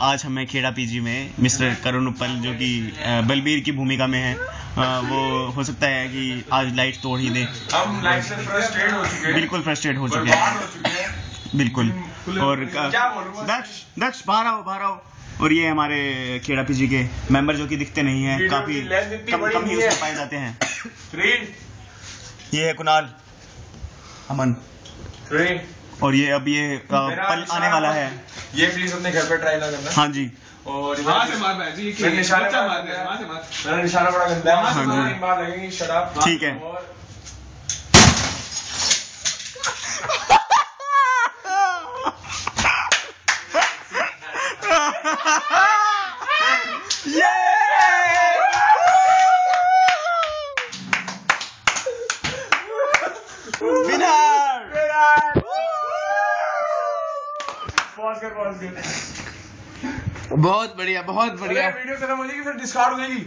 आज हमें खेड़ा पीजी में मिस्टर करुण उपल जो कि बलबीर की भूमिका में है वो हो सकता है कि आज लाइट तोड़ ही दे। हम लाइफ से फ्रस्ट्रेट हो चुके हैं। बिल्कुल फ्रस्ट्रेट हो चुके हैं। बिल्कुल। और दक्ष दक्ष बाहर आओ बाहर आओ। और ये हमारे खेड़ा पीजी के मेंबर जो कि दिखते नहीं हैं काफ़ी कम कम ही उसमें पाए जाते हैं। ये है कुणाल अमन। और ये अब ये अ, पल आने वाला है। ये प्लीज़ अपने घर पे ट्राई ना करना। हाँ जी। और वहाँ से मारना है जी ये निशाना बड़ा मारना है वहाँ से मार। मेरा निशाना बड़ा गंदा है। हाँ जी। तीन बार लगेंगी शराब ठीक है। और विनर पॉज कर पॉज कर बहुत बढ़िया बहुत बढ़िया। वीडियो खत्म हो जाएगी फिर डिस्कार्ड हो जाएगी।